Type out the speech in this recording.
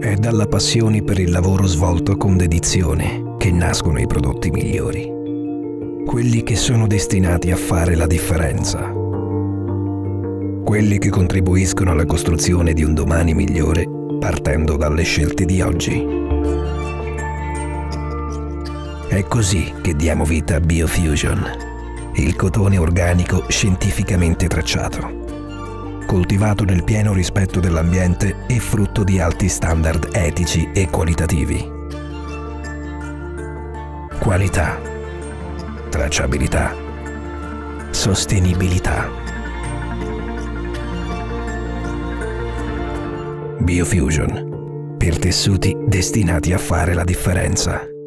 È dalla passione per il lavoro svolto con dedizione che nascono i prodotti migliori. Quelli che sono destinati a fare la differenza. Quelli che contribuiscono alla costruzione di un domani migliore partendo dalle scelte di oggi. È così che diamo vita a Biofusion, il cotone organico scientificamente tracciato coltivato nel pieno rispetto dell'ambiente e frutto di alti standard etici e qualitativi. Qualità, tracciabilità, sostenibilità. Biofusion, per tessuti destinati a fare la differenza.